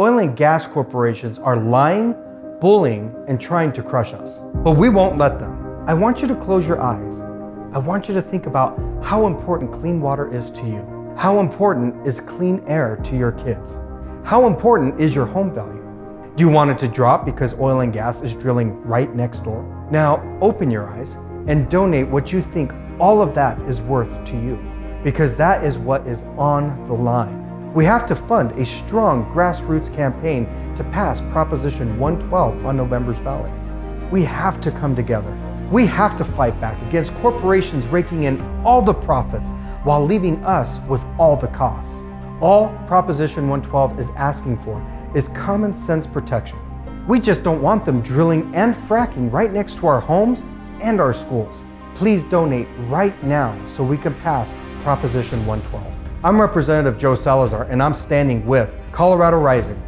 Oil and gas corporations are lying, bullying, and trying to crush us. But we won't let them. I want you to close your eyes. I want you to think about how important clean water is to you. How important is clean air to your kids? How important is your home value? Do you want it to drop because oil and gas is drilling right next door? Now, open your eyes and donate what you think all of that is worth to you, because that is what is on the line. We have to fund a strong grassroots campaign to pass Proposition 112 on November's ballot. We have to come together. We have to fight back against corporations raking in all the profits while leaving us with all the costs. All Proposition 112 is asking for is common sense protection. We just don't want them drilling and fracking right next to our homes and our schools. Please donate right now so we can pass Proposition 112. I'm Representative Joe Salazar, and I'm standing with Colorado Rising,